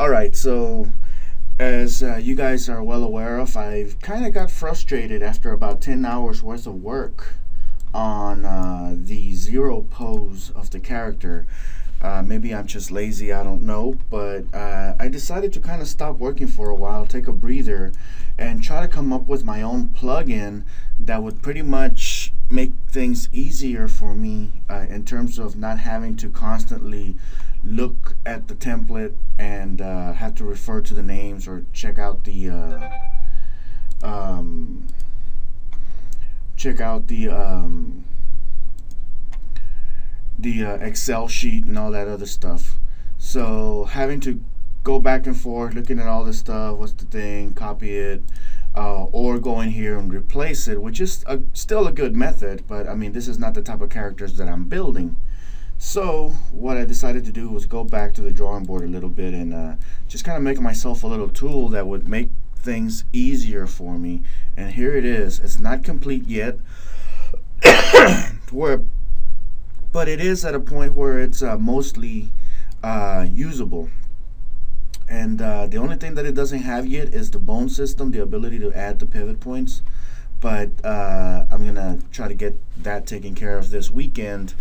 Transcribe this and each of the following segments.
All right, so as uh, you guys are well aware of, I've kind of got frustrated after about 10 hours worth of work on uh, the zero pose of the character. Uh, maybe I'm just lazy, I don't know, but uh, I decided to kind of stop working for a while, take a breather, and try to come up with my own plugin that would pretty much make things easier for me uh, in terms of not having to constantly look at the template and uh, have to refer to the names or check out the uh, um, check out the um, the uh, Excel sheet and all that other stuff. So having to go back and forth, looking at all this stuff, what's the thing, copy it, uh, or go in here and replace it, which is a, still a good method, but I mean, this is not the type of characters that I'm building. So what I decided to do was go back to the drawing board a little bit and uh, just kind of make myself a little tool that would make things easier for me. And here it is. It's not complete yet, where, but it is at a point where it's uh, mostly uh, usable. And uh, the only thing that it doesn't have yet is the bone system, the ability to add the pivot points. But uh, I'm going to try to get that taken care of this weekend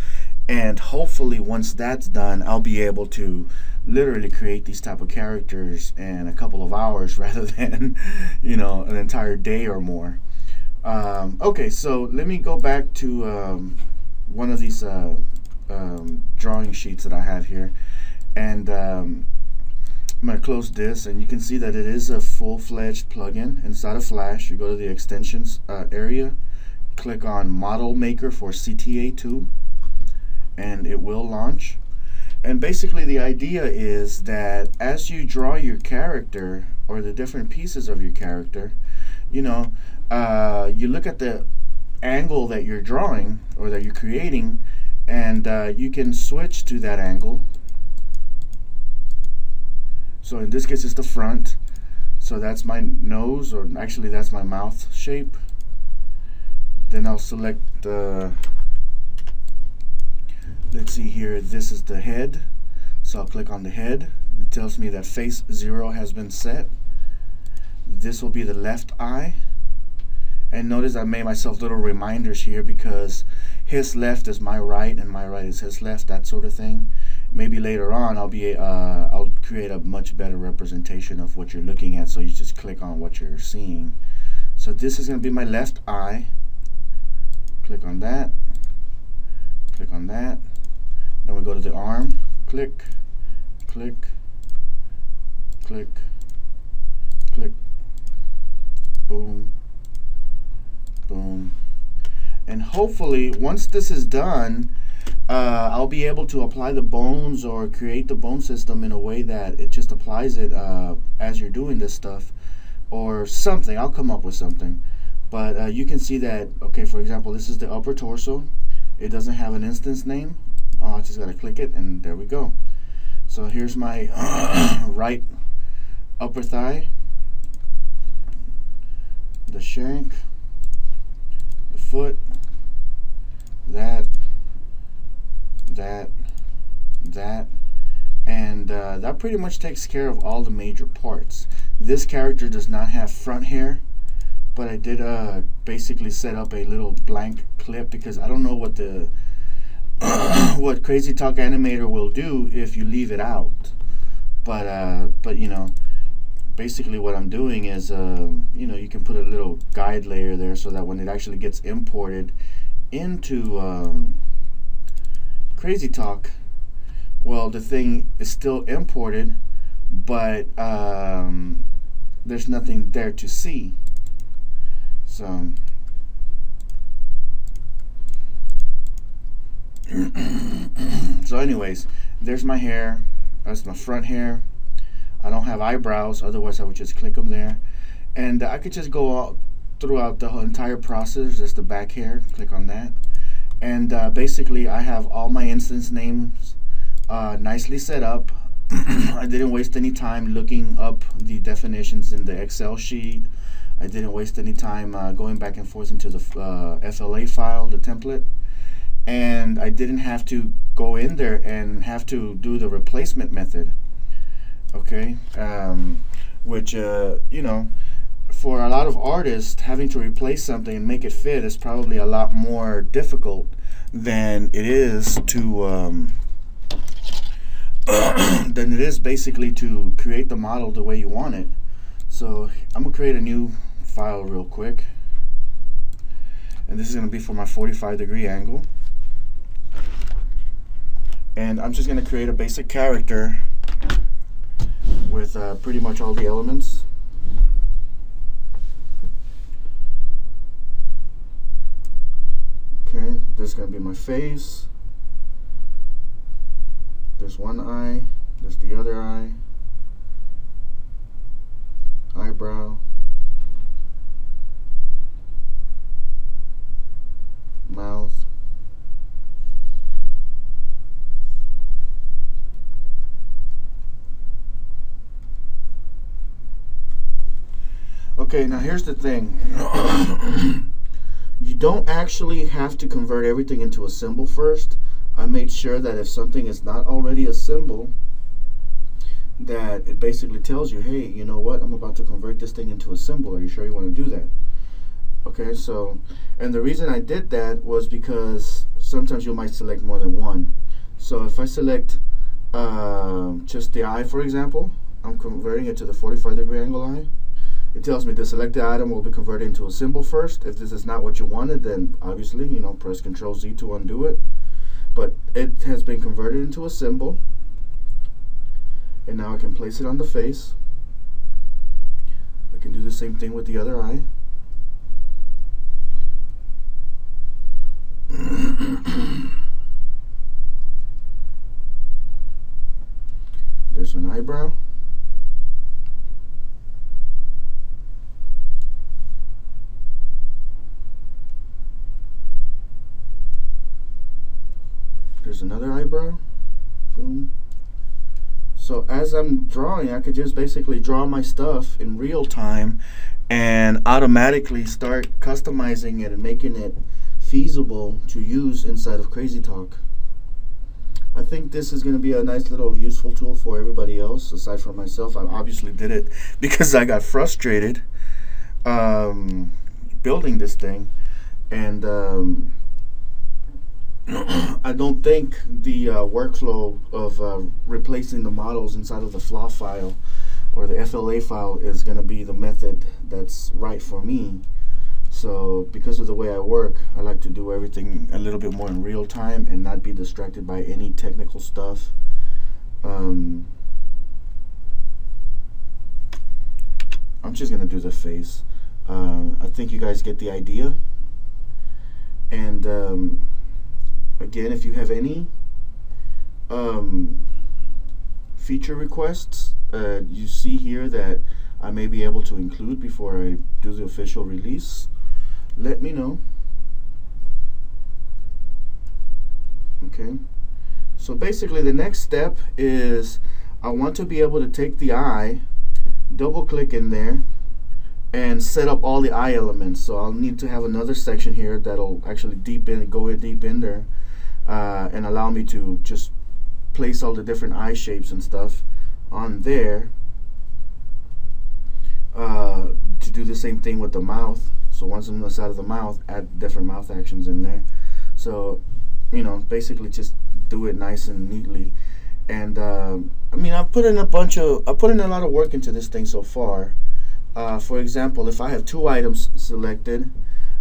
and hopefully once that's done I'll be able to literally create these type of characters in a couple of hours rather than you know an entire day or more. Um, okay so let me go back to um, one of these uh, um, drawing sheets that I have here. And um, I'm going to close this and you can see that it is a full-fledged plugin inside of Flash. You go to the extensions uh, area click on model maker for CTA2 and it will launch. And basically the idea is that as you draw your character or the different pieces of your character, you know, uh, you look at the angle that you're drawing or that you're creating and uh, you can switch to that angle. So in this case it's the front. So that's my nose or actually that's my mouth shape. Then I'll select the let's see here. This is the head. So I'll click on the head. It tells me that face 0 has been set. This will be the left eye. And notice I made myself little reminders here because his left is my right and my right is his left that sort of thing. Maybe later on I'll be uh, I'll create a much better representation of what you're looking at. So you just click on what you're seeing. So this is going to be my left eye. Click on that. Click on that then we go to the arm, click, click, click, click, boom, boom. And hopefully once this is done, uh, I'll be able to apply the bones or create the bone system in a way that it just applies it uh, as you're doing this stuff or something. I'll come up with something. But uh, you can see that, okay, for example, this is the upper torso. It doesn't have an instance name. Oh, I just gotta click it and there we go. So here's my right upper thigh, the shank, the foot, that, that, that, and uh, that pretty much takes care of all the major parts. This character does not have front hair, but I did uh, basically set up a little blank clip because I don't know what the what CrazyTalk Animator will do if you leave it out. But uh, but you know, basically what I'm doing is uh, you know you can put a little guide layer there so that when it actually gets imported into um, CrazyTalk, well the thing is still imported, but um, there's nothing there to see. So. so anyways, there's my hair. That's my front hair. I don't have eyebrows, otherwise I would just click them there. And I could just go out throughout the entire process. Just the back hair, click on that. And uh, basically I have all my instance names uh, nicely set up. I didn't waste any time looking up the definitions in the Excel sheet. I didn't waste any time uh, going back and forth into the uh, FLA file, the template and I didn't have to go in there and have to do the replacement method. okay? Um, which uh, you know for a lot of artists having to replace something and make it fit is probably a lot more difficult than it is to um, than it is basically to create the model the way you want it. So I'm gonna create a new file real quick. And this is gonna be for my 45 degree angle and I'm just going to create a basic character with uh, pretty much all the elements. Okay, this is going to be my face. There's one eye, there's the other eye, eyebrow, mouth, Okay, now here's the thing. you don't actually have to convert everything into a symbol first. I made sure that if something is not already a symbol, that it basically tells you, hey, you know what, I'm about to convert this thing into a symbol. Are you sure you want to do that? Okay, so, and the reason I did that was because sometimes you might select more than one. So if I select uh, just the eye, for example, I'm converting it to the 45 degree angle eye. It tells me the selected item will be converted into a symbol first. If this is not what you wanted, then obviously, you know, press Control Z to undo it. But it has been converted into a symbol. And now I can place it on the face. I can do the same thing with the other eye. There's an eyebrow. There's another eyebrow. Boom. So as I'm drawing, I could just basically draw my stuff in real time and automatically start customizing it and making it feasible to use inside of CrazyTalk. I think this is going to be a nice little useful tool for everybody else aside from myself. I obviously did it because I got frustrated um, building this thing and um, I don't think the uh, workflow of uh, replacing the models inside of the FLA file or the FLA file is going to be the method that's right for me. So because of the way I work, I like to do everything a little bit more in real time and not be distracted by any technical stuff. Um, I'm just going to do the face. Uh, I think you guys get the idea. And um, again, if you have any um, feature requests, uh, you see here that I may be able to include before I do the official release, let me know. Okay, so basically the next step is I want to be able to take the eye, double click in there, and set up all the eye elements. So I'll need to have another section here that'll actually deep in, go deep in there uh, and allow me to just place all the different eye shapes and stuff on there uh, to do the same thing with the mouth. So once on the side of the mouth add different mouth actions in there. So you know basically just do it nice and neatly. And uh, I mean I put in a bunch of I put in a lot of work into this thing so far. Uh, for example if I have two items selected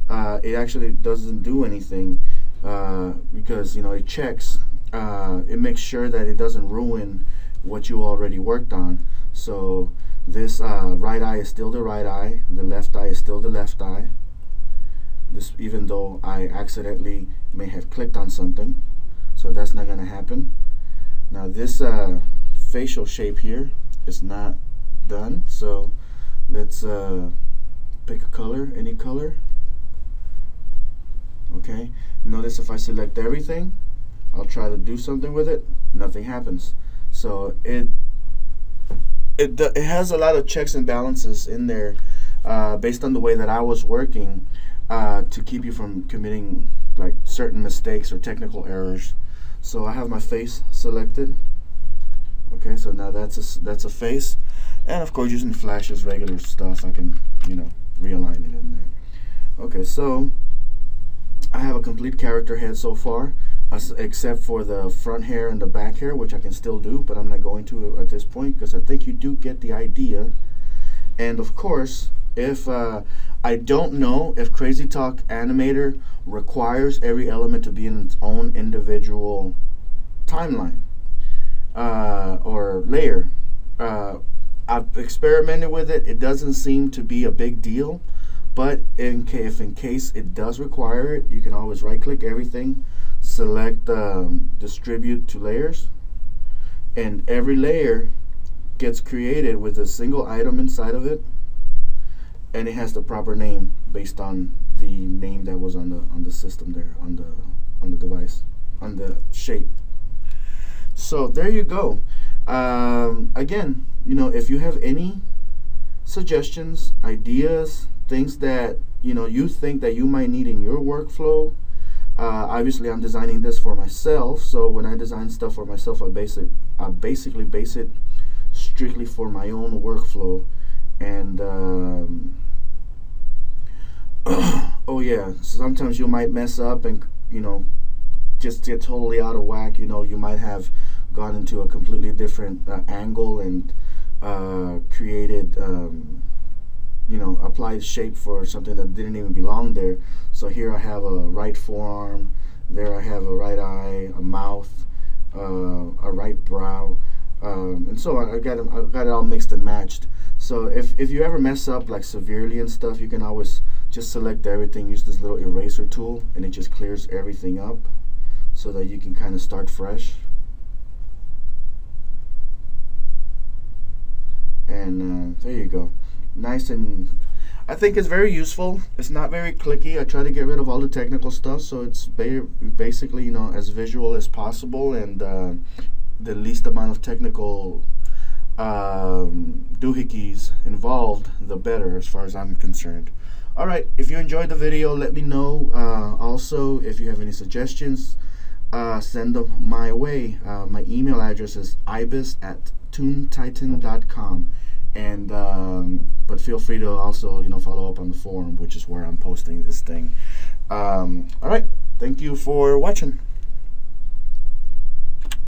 uh, it actually doesn't do anything uh, because you know it checks uh, it makes sure that it doesn't ruin what you already worked on. So this uh, right eye is still the right eye the left eye is still the left eye. This even though I accidentally may have clicked on something so that's not gonna happen. Now this uh, facial shape here is not done so let's uh, pick a color any color okay? Notice if I select everything I'll try to do something with it nothing happens. So it it, it has a lot of checks and balances in there uh, based on the way that I was working uh, to keep you from committing like certain mistakes or technical errors. So I have my face selected okay? So now that's a that's a face. And of course using flash as regular stuff I can you know realign it in there. Okay so I have a complete character head so far except for the front hair and the back hair which I can still do but I'm not going to at this point because I think you do get the idea and of course if uh, I don't know if CrazyTalk Animator requires every element to be in its own individual timeline uh, or layer. Uh, I've experimented with it. It doesn't seem to be a big deal, but in if in case it does require it, you can always right-click everything, select um, distribute to layers, and every layer gets created with a single item inside of it and it has the proper name based on the name that was on the on the system there on the on the device on the shape. So there you go. Um, again you know if you have any suggestions ideas things that you know you think that you might need in your workflow. Uh, obviously I'm designing this for myself. So when I design stuff for myself I base it I basically base it strictly for my own workflow. And um, oh yeah sometimes you might mess up and you know just get totally out of whack. You know you might have gone into a completely different uh, angle and uh, created um, you know applied shape for something that didn't even belong there so here I have a right forearm there I have a right eye a mouth uh, a right brow um, and so I, I got I got it all mixed and matched so if, if you ever mess up like severely and stuff, you can always just select everything, use this little eraser tool, and it just clears everything up so that you can kind of start fresh. And uh, there you go. Nice and I think it's very useful. It's not very clicky. I try to get rid of all the technical stuff, so it's ba basically you know as visual as possible and uh, the least amount of technical um, doohickeys involved, the better as far as I'm concerned. All right, if you enjoyed the video, let me know. Uh, also, if you have any suggestions, uh, send them my way. Uh, my email address is ibis at toontitan.com. And um, but feel free to also you know follow up on the forum, which is where I'm posting this thing. Um, all right, thank you for watching.